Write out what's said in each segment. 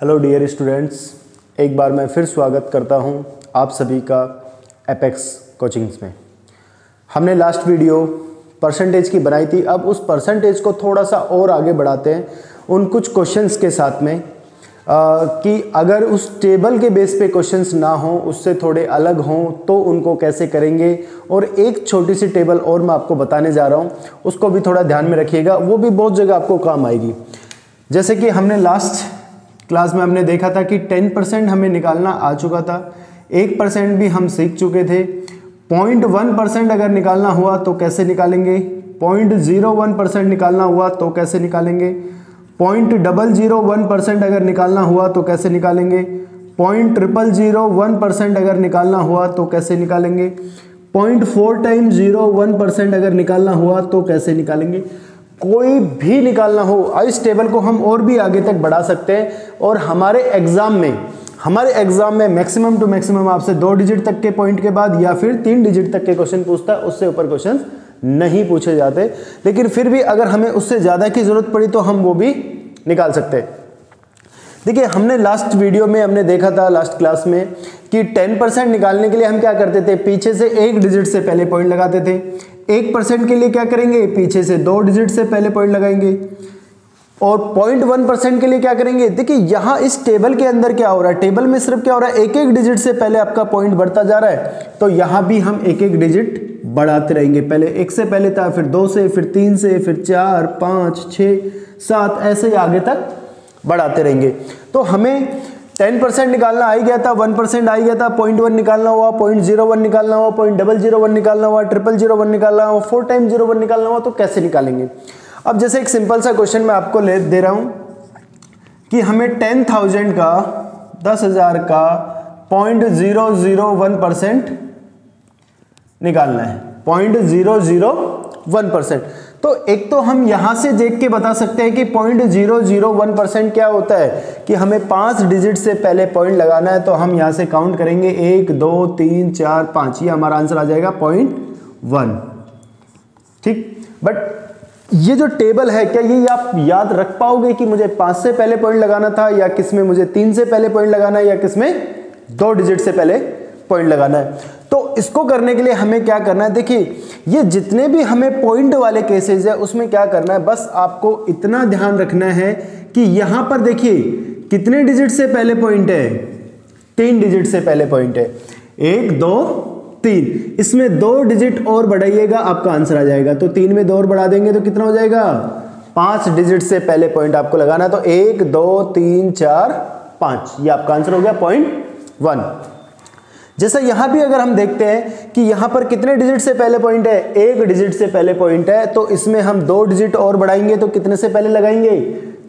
Hello dear students एक बार मैं फिर स्वागत करता हूँ आप सभी का एपेक्स कोचिंग्स में। हमने लास्ट वीडियो परसेंटेज की बनाई थी। अब उस परसेंटेज को थोड़ा सा और आगे बढ़ाते हैं उन कुछ क्वेश्चंस के साथ में। आ, कि अगर उस टेबल के बेस पे क्वेश्चंस ना हो उससे थोड़े अलग हों तो उनको कैसे करेंगे? और एक छोटी सी टेबल और मैं आपको बताने जा रहा हूँ। उसको भी थोड़ा ध्यान में रखिएगा। वो भी बहुत जगह आपको काम आएगी। जैसे कि हमने लास्ट क्लास में हमने देखा था कि 10 परसेंट हमें निकालना आ चुका था। एक परसेंट भी हम सीख चुके थे। पॉइंट वन परसेंट अगर निकालना हुआ तो कैसे निकालेंगे? पॉइंट ज़ीरो वन परसेंट निकालना हुआ तो कैसे निकालेंगे? Point double zero one percent अगर निकालना हुआ तो कैसे निकालेंगे? Point triple zero one percent अगर निकालना हुआ तो कैसे निकालेंगे? Point four time zero one percent अगर निकालना हुआ तो कैसे निकालेंगे? कोई भी निकालना हो, इस टेबल को हम और भी आगे तक बढ़ा सकते हैं। और हमारे एग्ज़ाम में, हमारे एग्ज़ाम में मैक्सिमम टू मैक्सिमम आपसे दो डिजिट तक के पॉइंट के बाद या फिर तीन डिजिट तक के क्वेश्चन पूछता है, उससे ऊपर क्वेश्चन नहीं पूछे जाते। लेकिन फिर भी अगर हमें उससे ज़्यादा की ज़रूरत पड़ी तो हम वो भी निकाल सकते हैं। देखिए, हमने लास्ट वीडियो में हमने देखा था लास्ट क्लास में, कि 10 परसेंट निकालने के लिए हम क्या करते थे? पीछे से एक डिजिट से पहले पॉइंट लगाते थे। एक परसेंट के लिए क्या करेंगे? पीछे से दो डिजिट से पहले पॉइंट लगाएँगे। और पॉइंट वन परसेंट के लिए क्या करेंगे? देखिए, यहाँ इस टेबल के अंदर क्या हो रहा है? टेबल में सिर्फ़ क्या हो रहा है? एक एक डिजिट से पहले आपका पॉइंट बढ़ता जा रहा है। तो यहाँ भी हम एक एक डिजिट बढ़ाते रहेंगे। पहले एक से पहले था, फिर दो से, फिर तीन से, फिर चार, पाँच छ सात, ऐसे ही आगे तक बढ़ाते रहेंगे। तो हमें टेन परसेंट निकालना आ ही गया था वन परसेंट आ ही गया था पॉइंट वन निकालना हुआ पॉइंट ज़ीरो वन निकालना हुआ पॉइंट डबल ज़ीरो वन निकालना हुआ ट्रिपल ज़ीरो वन निकालना हुआ फोर टाइम ज़ीरो वन निकालना हुआ तो कैसे निकालेंगे? अब जैसे एक सिंपल सा क्वेश्चन मैं आपको ले, दे रहा हूँ कि हमें टेन थाउज़ेंड का, दस हज़ार का point zero zero one percent निकालना है। Point zero zero one percent तो एक तो हम यहाँ से देख के बता सकते हैं कि point zero zero one percent क्या होता है? कि हमें पाँच डिजिट से पहले पॉइंट लगाना है तो हम यहाँ से काउंट करेंगे। एक, दो, तीन, चार, पाँच, ये हमारा आंसर आ जाएगा पॉइंट वन ठीक? बट ये जो टेबल है, क्या ये आप याद रख पाओगे कि मुझे पाँच से पहले पॉइंट लगाना था, या किसमें मुझे तीन से पहले पॉइंट लगाना है, या किसमें दो डिजिट से पहले पॉइंट लगाना है? तो इसको करने के लिए हमें क्या करना है? देखिए, ये जितने भी हमें पॉइंट वाले केसेस है, उसमें क्या करना है? बस आपको इतना ध्यान रखना है कि यहाँ पर देखिए, कितने डिजिट से पहले पॉइंट है? तीन डिजिट से पहले पॉइंट है। एक, दो, तीन। इसमें दो डिजिट और बढ़ाइएगा, आपका आंसर आ जाएगा। तो तीन में दो और बढ़ा देंगे तो कितना हो जाएगा? पाँच डिजिट से पहले पॉइंट आपको लगाना तो एक, दो, तीन, चार, पाँच। ये आपका आंसर हो गया पॉइंट वन जैसा यहाँ भी अगर हम देखते हैं कि यहाँ पर कितने डिजिट से पहले पॉइंट है? एक डिजिट से पहले पॉइंट है तो इसमें हम दो डिजिट और बढ़ाएँगे तो कितने से पहले लगाएँगे?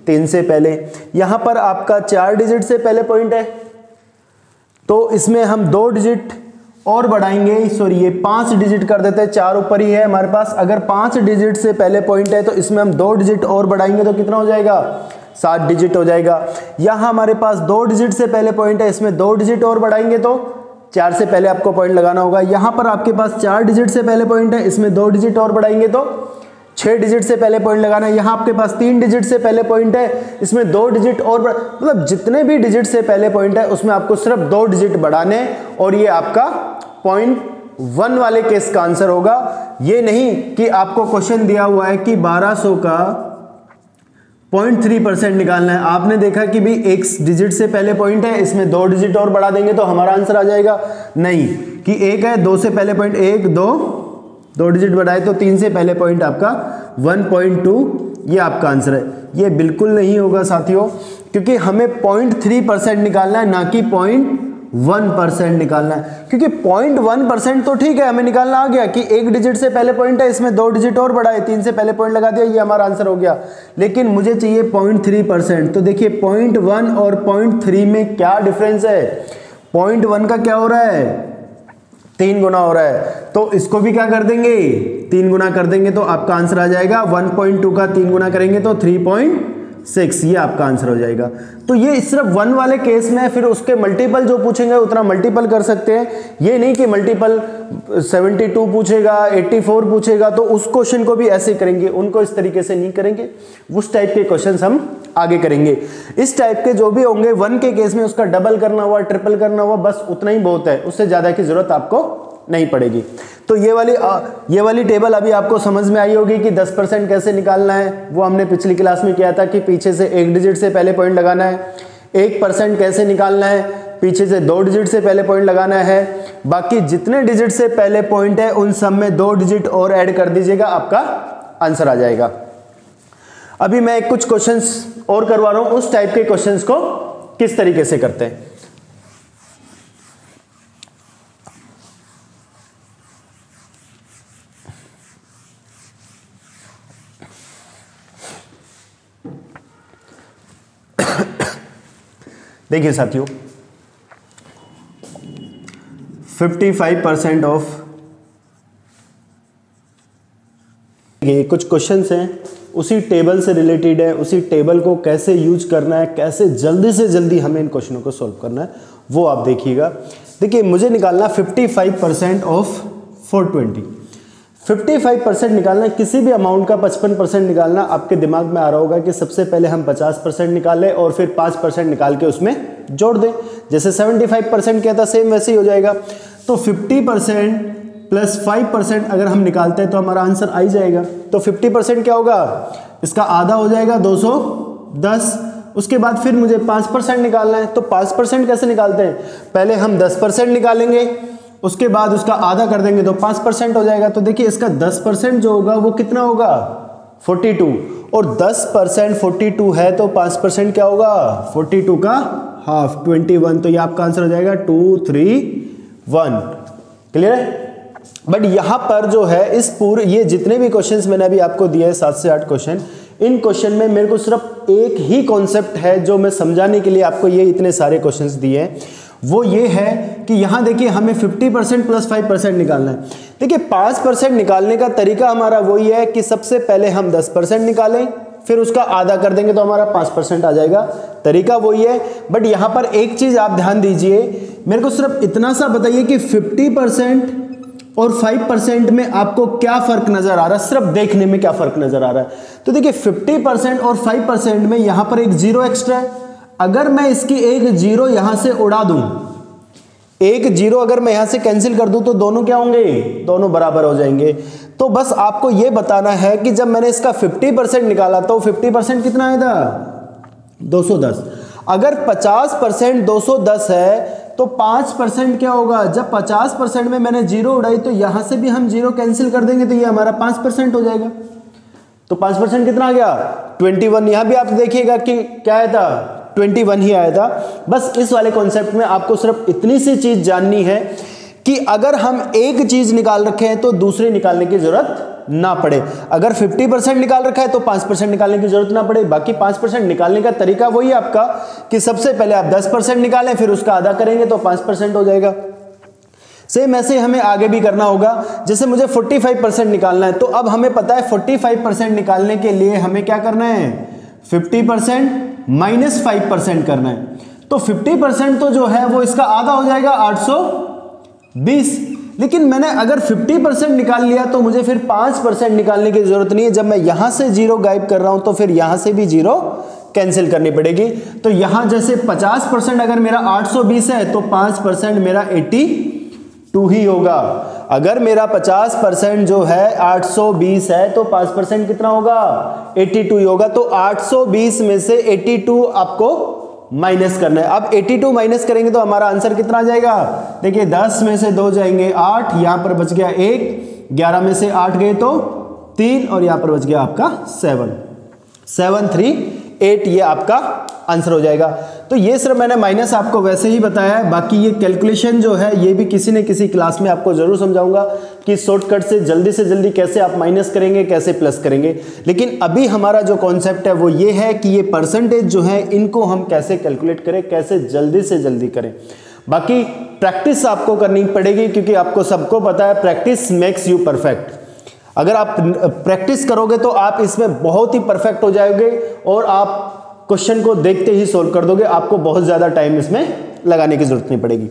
तीन से पहले। यहाँ पर आपका चार डिजिट से पहले पॉइंट है तो इसमें हम दो डिजिट और बढ़ाएँगे। सॉरी ये पाँच डिजिट कर देते हैं, चार ऊपर ही है हमारे पास। अगर पाँच डिजिट से पहले पॉइंट है तो इसमें हम दो डिजिट और बढ़ाएँगे तो कितना हो जाएगा? सात डिजिट हो जाएगा। यहाँ हमारे पास दो डिजिट से पहले पॉइंट है, इसमें दो डिजिट और बढ़ाएँगे तो चार से पहले आपको पॉइंट लगाना होगा। यहाँ पर आपके पास चार डिजिट से पहले पॉइंट है, इसमें दो डिजिट और बढ़ाएँगे तो छह डिजिट से पहले पॉइंट लगाना है। यहाँ आपके पास तीन डिजिट से पहले पॉइंट है, इसमें दो डिजिट और मतलब जितने भी डिजिट से पहले पॉइंट है, उसमें आपको सिर्फ़ दो डिजिट बढ़ाने और ये आपका पॉइंट वन वाले केस का आंसर होगा। ये नहीं कि आपको क्वेश्चन दिया हुआ है कि 1200 का पॉइंट थ्री परसेंट निकालना है। आपने देखा कि भाई एक डिजिट से पहले पॉइंट है, इसमें दो डिजिट और बढ़ा देंगे तो हमारा आंसर आ जाएगा नहीं। कि एक है, दो से पहले पॉइंट एक, दो दो डिजिट बढ़ाए तो तीन से पहले पॉइंट आपका वन पॉइंट टू ये आपका आंसर है। ये बिल्कुल नहीं होगा साथियों, क्योंकि हमें पॉइंट थ्री परसेंट निकालना है, ना कि पॉइंट वन परसेंट निकालना है। क्योंकि पॉइंट वन परसेंट तो ठीक है, हमें निकालना आ गया कि एक डिजिट से पहले पॉइंट है, इसमें दो डिजिट और बढ़ाए तीन से पहले पॉइंट लगा दिया, ये हमारा आंसर हो गया। लेकिन मुझे चाहिए पॉइंट थ्री परसेंट तो देखिए पॉइंट वन और पॉइंट थ्री में क्या डिफरेंस है? पॉइंट वन का क्या हो रहा है? तीन गुना हो रहा है। तो इसको भी क्या कर देंगे? तीन गुना कर देंगे तो आपका आंसर आ जाएगा। वन पॉइंट टू का तीन गुना करेंगे तो थ्री पॉइंट सिक्स, ये आपका आंसर हो जाएगा। तो ये सिर्फ़ वन वाले केस में फिर उसके मल्टीपल जो पूछेंगे, उतना मल्टीपल कर सकते हैं। ये नहीं कि मल्टीपल 72 पूछेगा 84 पूछेगा तो उस क्वेश्चन को भी ऐसे करेंगे, उनको इस तरीके से नहीं करेंगे। उस टाइप के क्वेश्चन हम आगे करेंगे। इस टाइप के जो भी होंगे वन के केस में उसका डबल करना हुआ ट्रिपल करना हुआ, बस उतना ही बहुत है। उससे ज़्यादा की ज़रूरत आपको नहीं पड़ेगी। तो ये वाली आ, ये वाली टेबल अभी आपको समझ में आई होगी कि 10 परसेंट कैसे निकालना है। वो हमने पिछली क्लास में किया था कि पीछे से एक डिजिट से पहले पॉइंट लगाना है। एक परसेंट कैसे निकालना है? पीछे से दो डिजिट से पहले पॉइंट लगाना है। बाकी जितने डिजिट से पहले पॉइंट है उन सब में दो डिजिट और ऐड कर दीजिएगा आपका आंसर आ जाएगा। अभी मैं कुछ क्वेश्चंस और करवा रहा हूँ। उस टाइप के क्वेश्चंस को किस तरीके से करते हैं? देखिए साथियों 55 परसेंट ऑफ़ ये कुछ क्वेश्चंस हैं, उसी टेबल से रिलेटेड है, उसी टेबल को कैसे यूज़ करना है, कैसे जल्दी से जल्दी हमें इन क्वेश्चनों को सॉल्व करना है, वो आप देखिएगा। देखिए, मुझे निकालना 55 परसेंट ऑफ़ 420 55 परसेंट निकालना, किसी भी अमाउंट का 55 परसेंट निकालना, आपके दिमाग में आ रहा होगा कि सबसे पहले हम 50 परसेंट निकालें और फिर 5 परसेंट निकाल के उसमें जोड़ दें। जैसे 75 परसेंट किया था सेम वैसे ही हो जाएगा। तो 50 परसेंट प्लस फाइव परसेंट अगर हम निकालते हैं तो हमारा आंसर आ ही जाएगा। तो 50 परसेंट क्या होगा? इसका आधा हो जाएगा 210 उसके बाद फिर मुझे 5 परसेंट निकालना है। तो 5 परसेंट कैसे निकालते हैं? पहले हम 10 परसेंट निकालेंगे उसके बाद उसका आधा कर देंगे तो पाँच परसेंट हो जाएगा। तो देखिए इसका दस परसेंट जो होगा वो कितना होगा? फोर्टी टू और दस परसेंट फोर्टी टू है तो पाँच परसेंट क्या होगा? फोर्टी टू का हाफ़ ट्वेंटी वन तो ये आपका आंसर हो जाएगा टू, थ्री, वन। क्लियर है? बट यहाँ पर जो है, इस पूरे, ये जितने भी क्वेश्चंस मैंने अभी आपको दिए हैं, सात से आठ क्वेश्चन इन क्वेश्चन में मेरे को सिर्फ़ एक ही कॉन्सेप्ट है जो मैं समझाने के लिए आपको ये इतने सारे क्वेश्चंस दिए हैं। वो ये है कि यहाँ देखिए हमें 50 परसेंट प्लस फाइव परसेंट निकालना है। देखिए, पाँच परसेंट निकालने का तरीका हमारा वही है कि सबसे पहले हम दस परसेंट निकालें, फिर उसका आधा कर देंगे तो हमारा पाँच परसेंट आ जाएगा। तरीका वही है बट यहाँ पर एक चीज़ आप ध्यान दीजिए, मेरे को सिर्फ़ इतना सा बताइए कि फिफ्टी परसेंट और फाइव परसेंट में आपको क्या फ़र्क नज़र आ रहा है? सिर्फ़ देखने में क्या फ़र्क नज़र आ रहा है? तो देखिए फिफ्टी परसेंट और फाइव परसेंट में यहाँ पर एक ज़ीरो एक्स्ट्रा है। अगर मैं इसकी एक ज़ीरो यहाँ से उड़ा दूँ, एक ज़ीरो अगर मैं यहाँ से कैंसिल कर दूँ तो दोनों क्या होंगे? दोनों बराबर हो जाएँगे। तो बस आपको यह बताना है कि जब मैंने इसका 50 परसेंट निकाला तो 50 परसेंट कितना आया था? 210 अगर 50 परसेंट दो है तो 5 परसेंट क्या होगा? जब 50 परसेंट में मैंने ज़ीरो उड़ाई तो यहाँ से भी हम ज़ीरो कैंसिल कर देंगे तो ये हमारा 5 परसेंट हो जाएगा। तो 5 परसेंट कितना आ गया? 21 यहाँ भी आप देखिएगा कि क्या आया था? 21 ही आया था। बस इस वाले कॉन्सेप्ट में आपको सिर्फ़ इतनी सी चीज़ जाननी है कि अगर हम एक चीज़ निकाल रखे हैं तो दूसरी निकालने की ज़रूरत ना पड़े। अगर 50 परसेंट निकाल रखा है तो 5 परसेंट निकालने की ज़रूरत ना पड़े। बाकी 5 परसेंट निकालने का तरीका वही आपका कि सबसे पहले आप 10 परसेंट निकालें, फिर उसका आधा करेंगे तो 5 परसेंट हो जाएगा। सेम ऐसे हमें आगे भी करना होगा। जैसे मुझे 45 परसेंट निकालना है तो अब हमें पता है 45 परसेंट निकालने के लिए हमें क्या करना है? 50 परसेंट माइनस फाइव परसेंट करना है। तो फिफ्टी परसेंट तो जो है वो इसका आधा हो जाएगा आठ सौ बीस। लेकिन मैंने अगर 50 परसेंट निकाल लिया तो मुझे फिर 5 परसेंट निकालने की ज़रूरत नहीं है। जब मैं यहाँ से ज़ीरो गायब कर रहा हूँ तो फिर यहाँ से भी ज़ीरो कैंसिल करनी पड़ेगी। तो यहाँ जैसे 50 परसेंट अगर मेरा 820 है तो 5 परसेंट मेरा 82 ही होगा। अगर मेरा 50 परसेंट जो है 820 है तो 5 परसेंट कितना होगा? 82 ही होगा। तो 820 में से 82 आपको माइनस करना है। अब 82 माइनस करेंगे तो हमारा आंसर कितना आ जाएगा? देखिए 10 में से दो जाएँगे 8 यहाँ पर बच गया एक 11 में से 8 गए तो तीन, और यहाँ पर बच गया आपका सेवन। सेवन, थ्री एट ये आपका आंसर हो जाएगा। तो ये सर मैंने माइनस आपको वैसे ही बताया है, बाकी ये कैलकुलेशन जो है, ये भी किसी न किसी क्लास में आपको ज़रूर समझाऊँगा कि शॉर्टकट से जल्दी से जल्दी कैसे आप माइनस करेंगे, कैसे प्लस करेंगे। लेकिन अभी हमारा जो कॉन्सेप्ट है, वो ये है कि ये परसेंटेज जो है, इनको हम कैसे कैलकुलेट करें, कैसे जल्दी से जल्दी करें। बाकी प्रैक्टिस आपको करनी पड़ेगी, क्योंकि आपको सबको पता है, प्रैक्टिस मेक्स यू परफेक्ट अगर आप प्रैक्टिस करोगे तो आप इसमें बहुत ही परफेक्ट हो जाओगे और आप क्वेश्चन को देखते ही सोल्व कर दोगे। आपको बहुत ज़्यादा टाइम इसमें लगाने की ज़रूरत नहीं पड़ेगी।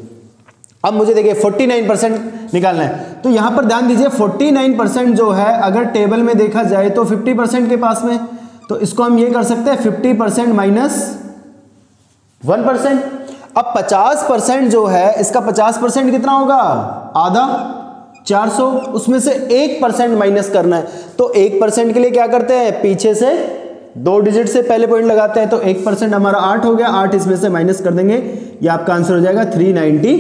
अब मुझे देखिए 49 परसेंट निकालना है। तो यहाँ पर ध्यान दीजिए 49 परसेंट जो है, अगर टेबल में देखा जाए तो 50 परसेंट के पास में। तो इसको हम ये कर सकते हैं fifty percent minus one percent अब पचास परसेंट जो है, इसका पचास परसेंट कितना होगा? आधा। 400 उसमें से एक परसेंट माइनस करना है। तो एक परसेंट के लिए क्या करते हैं? पीछे से दो डिजिट से पहले पॉइंट लगाते हैं तो एक परसेंट हमारा आठ हो गया, आठ इसमें से माइनस कर देंगे। ये आपका आंसर हो जाएगा थ्री नाइनटी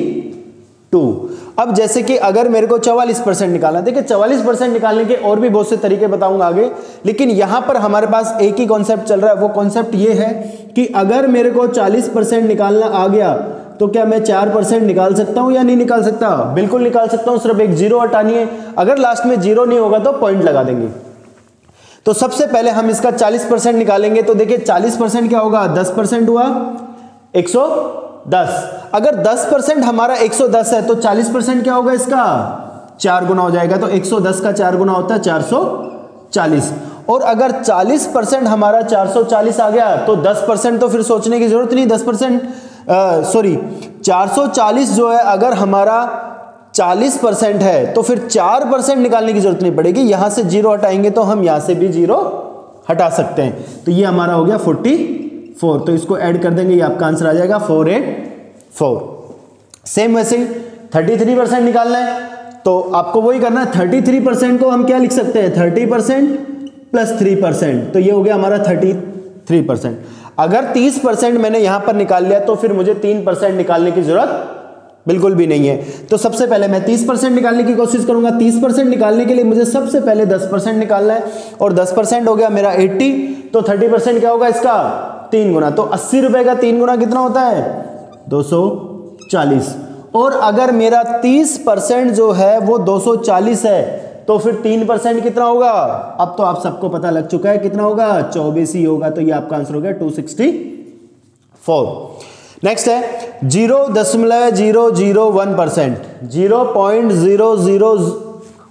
टू। अब जैसे कि अगर मेरे को चवालीस परसेंट निकालना देखिए चवालीस परसेंट निकालने के और भी बहुत से तरीके बताऊँगा आगे, लेकिन यहाँ पर हमारे पास एक ही कॉन्सेप्ट चल रहा है, वो कॉन्सेप्ट ये है कि अगर मेरे को चालीस परसेंट निकालना आ गया तो क्या मैं चार परसेंट निकाल सकता हूँ या नहीं निकाल सकता? बिल्कुल निकाल सकता हूँ, सिर्फ़ एक ज़ीरो हटानी है अगर लास्ट में ज़ीरो नहीं होगा तो पॉइंट लगा देंगे। तो सबसे पहले हम इसका 40 परसेंट निकालेंगे तो देखिए 40 परसेंट क्या होगा? 10 परसेंट हुआ 110 अगर 10 परसेंट हमारा 110 है तो 40 परसेंट क्या होगा इसका? चार गुना हो जाएगा तो 110 का चार गुना होता है 440 और अगर 40 परसेंट हमारा 440 आ गया तो 10 परसेंट तो फिर सोचने की ज़रूरत नहीं 10 परसेंट। सॉरी 440 जो है, अगर हमारा 40 परसेंट है तो फिर 4 परसेंट निकालने की ज़रूरत नहीं पड़ेगी। यहाँ से ज़ीरो हटाएँगे तो हम यहाँ से भी ज़ीरो हटा सकते हैं। तो ये हमारा हो गया 44 तो इसको ऐड कर देंगे, ये आपका आंसर आ जाएगा 484 सेम वैसे ही 33 परसेंट निकालना है तो आपको वही करना है 33 परसेंट को हम क्या लिख सकते हैं? 30 परसेंट प्लस थ्री परसेंट। तो ये हो गया हमारा 33 परसेंट। अगर 30 परसेंट मैंने यहाँ पर निकाल लिया तो फिर मुझे 3 परसेंट निकालने की ज़रूरत बिल्कुल भी नहीं है। तो सबसे पहले मैं 30 परसेंट निकालने की कोशिश करूँगा। 30 परसेंट निकालने के लिए मुझे सबसे पहले 10 परसेंट निकालना है और 10 परसेंट हो गया मेरा 80 तो 30 परसेंट क्या होगा इसका? तीन गुना। तो अस्सी रुपए का तीन गुना कितना होता है? 240 और अगर मेरा 30 परसेंट जो है वो 240 है तो फिर तीन परसेंट कितना होगा? अब तो आप सबको पता लग चुका है कितना होगा? चौबीस ही होगा तो ये आपका आंसर हो गया टू सिक्सटी फोर नेक्स्ट है ज़ीरो दशमलव zero zero one percent zero point zero zero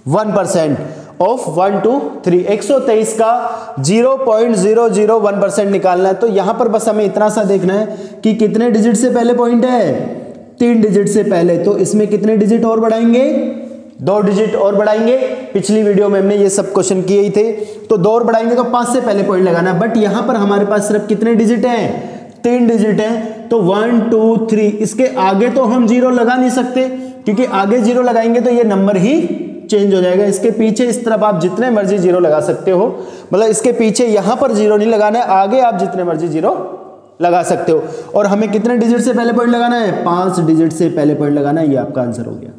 one percent of one two three एक सौ तेईस का zero point zero zero one percent निकालना है तो यहाँ पर बस हमें इतना सा देखना है कि कितने डिजिट से पहले पॉइंट है? तीन डिजिट से पहले तो इसमें कितने डिजिट और बढ़ाएँगे? दो डिजिट और बढ़ाएँगे। पिछली वीडियो में हमने ये सब क्वेश्चन किए ही थे। तो दो और बढ़ाएँगे तो पाँच से पहले पॉइंट लगाना। बट यहाँ पर हमारे पास सिर्फ़ कितने डिजिट हैं? तीन डिजिट है। तो वन टू थ्री इसके आगे तो हम ज़ीरो लगा नहीं सकते। क्योंकि आगे ज़ीरो लगाएँगे तो ये नंबर ही चेंज हो जाएगा। इसके पीछे इस तरफ़ आप जितने मर्ज़ी ज़ीरो लगा सकते हो। मतलब इसके पीछे यहाँ पर ज़ीरो नहीं लगाना है। आगे आप जितने मर्ज़ी ज़ीरो लगा सकते हो। और हमें कितने डिजिट से पहले पॉइंट लगाना है? पाँच डिजिट से पहले पॉइंट लगाना है। ये आपका आंसर हो गया।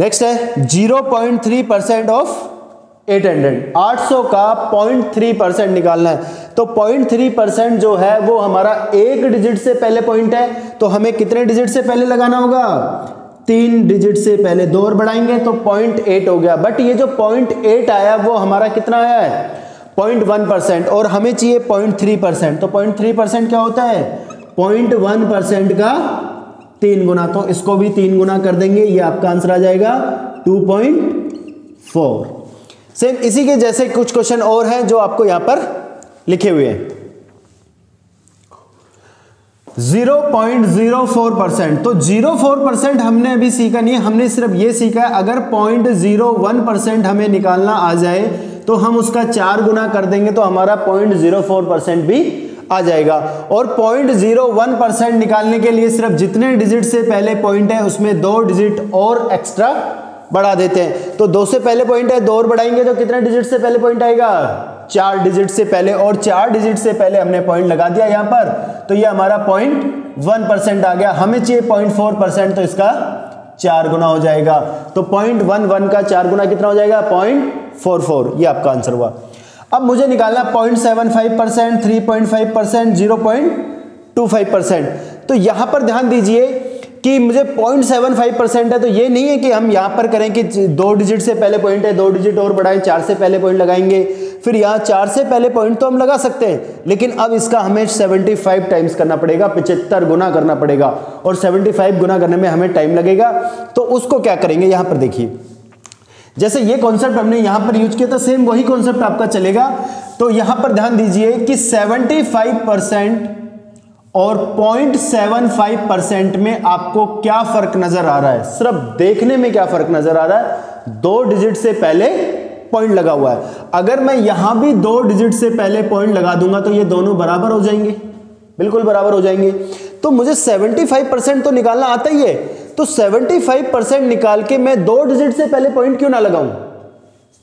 नेक्स्ट है zero point three percent of 800 800 का 0.3 परसेंट निकालना है। तो 0.3 परसेंट जो है, वो हमारा एक डिजिट से पहले पॉइंट है। तो हमें कितने डिजिट से पहले लगाना होगा? तीन डिजिट से पहले दो और बढ़ाएँगे तो 0.8 हो गया। बट ये जो 0.8 आया, वो हमारा कितना आया है 0.1 परसेंट और हमें चाहिए 0.3 परसेंट तो 0.3 परसेंट क्या होता है? 0.1 परसेंट का तीन गुना तो इसको भी तीन गुना कर देंगे, ये आपका आंसर आ जाएगा 2.4 सेम इसी के जैसे कुछ क्वेश्चन और हैं जो आपको यहाँ पर लिखे हुए हैं। 0.04 परसेंट तो 04 परसेंट हमने अभी सीखा नहीं हमने सिर्फ़ ये सीखा है, अगर 0.01 परसेंट हमें निकालना आ जाए तो हम उसका चार गुना कर देंगे तो हमारा 0.04 परसेंट भी आ जाएगा। और 0.01 परसेंट निकालने के लिए सिर्फ़ जितने डिजिट से पहले पॉइंट है, उसमें दो डिजिट और एक्स्ट्रा बढ़ा देते हैं। तो दो से पहले पॉइंट है, दो और बढ़ाएँगे तो कितने डिजिट से पहले पॉइंट आएगा? चार डिजिट से पहले और चार डिजिट से पहले हमने पॉइंट लगा दिया यहाँ पर। तो ये हमारा पॉइंट वन परसेंट आ गया। हमें चाहिए पॉइंट फोर परसेंट तो इसका चार गुना हो जाएगा। तो पॉइंट वन वन का चार गुना कितना हो जाएगा? पॉइंट फोर फोर ये आपका आंसर हुआ। अब मुझे निकालना point seven five percent, three point five percent, zero point two five percent. तो यहाँ पर ध्यान दीजिए कि मुझे 0.75 परसेंट है तो ये नहीं है कि हम यहाँ पर करें कि दो डिजिट से पहले पॉइंट है, दो डिजिट और बढ़ाएँ, चार से पहले पॉइंट लगाएँगे। फिर यहाँ चार से पहले पॉइंट तो हम लगा सकते हैं, लेकिन अब इसका हमें 75 टाइम्स करना पड़ेगा पिछहत्तर गुना करना पड़ेगा, और 75 गुना करने में हमें टाइम लगेगा। तो उसको क्या करेंगे, यहाँ पर देखिए। जैसे ये कॉन्सेप्ट हमने यहाँ पर यूज़ किया था सेम वही कॉन्सेप्ट आपका चलेगा। तो यहाँ पर ध्यान दीजिए कि 75 परसेंट और 0.75 परसेंट में आपको क्या फ़र्क नज़र आ रहा है? सिर्फ़ देखने में क्या फ़र्क नज़र आ रहा है? दो डिजिट से पहले पॉइंट लगा हुआ है। अगर मैं यहाँ भी दो डिजिट से पहले पॉइंट लगा दूँगा तो ये दोनों बराबर हो जाएँगे। बिल्कुल बराबर हो जाएँगे। तो मुझे 75 परसेंट तो निकालना आता ही है। तो 75 परसेंट निकाल के मैं दो डिजिट से पहले पॉइंट क्यों ना लगाऊँ?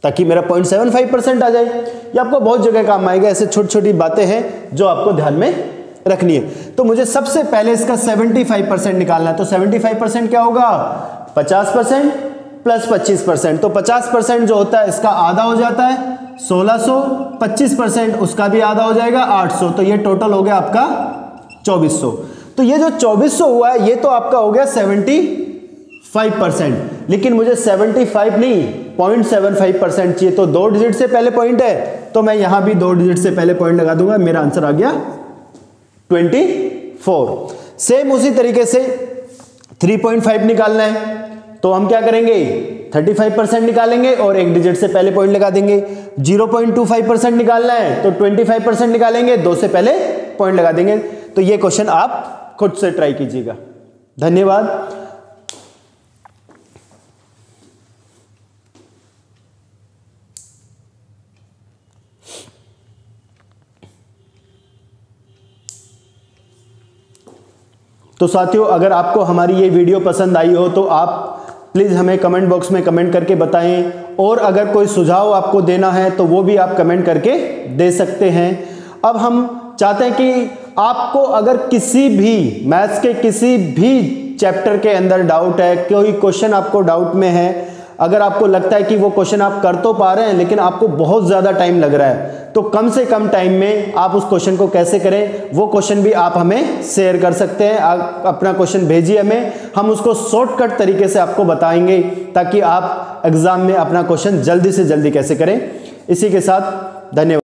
ताकि मेरा पॉइंट सेवन फाइव परसेंट आ जाए। ये आपको बहुत जगह काम आएगा, ऐसे छोटी छोटी बातें हैं जो आपको ध्यान में रखनी है। तो मुझे सबसे पहले इसका 75 परसेंट निकालना है। तो 75 परसेंट क्या होगा? 50 परसेंट प्लस 25 परसेंट। तो 50 परसेंट जो होता है, इसका आधा हो जाता है। 1600 25 परसेंट उसका भी आधा हो जाएगा 800 तो ये टोटल हो गया आपका 2400 तो ये जो 2400 हुआ है, ये तो आपका हो गया 75 परसेंट। लेकिन मुझे 75 नहीं, पॉइंट सेवन फाइव परसेंट चाहिए। तो दो डिजिट से पहले पॉइंट है तो मैं यहाँ भी दो डिजिट से पहले पॉइंट लगा दूँगा। मेरा आंसर आ गया 24 सेम उसी तरीके से 3.5 निकालना है। तो हम क्या करेंगे? 35 परसेंट निकालेंगे और एक डिजिट से पहले पॉइंट लगा देंगे। 0.25 परसेंट निकालना है तो 25 परसेंट निकालेंगे, दो से पहले पॉइंट लगा देंगे। तो ये क्वेश्चन आप खुद से ट्राई कीजिएगा। धन्यवाद। तो साथियों, अगर आपको हमारी ये वीडियो पसंद आई हो तो आप प्लीज़ हमें कमेंट बॉक्स में कमेंट करके बताएँ। और अगर कोई सुझाव आपको देना है तो वो भी आप कमेंट करके दे सकते हैं। अब हम चाहते हैं कि आपको अगर किसी भी मैथ्स के किसी भी चैप्टर के अंदर डाउट है, कोई क्वेश्चन आपको डाउट में है, अगर आपको लगता है कि वो क्वेश्चन आप कर तो पा रहे हैं, लेकिन आपको बहुत ज़्यादा टाइम लग रहा है तो कम से कम टाइम में आप उस क्वेश्चन को कैसे करें, वो क्वेश्चन भी आप हमें शेयर कर सकते हैं। आप अपना क्वेश्चन भेजिए हमें, हम उसको शॉर्टकट तरीके से आपको बताएँगे, ताकि आप एग्ज़ाम में अपना क्वेश्चन जल्दी से जल्दी कैसे करें। इसी के साथ, धन्यवाद।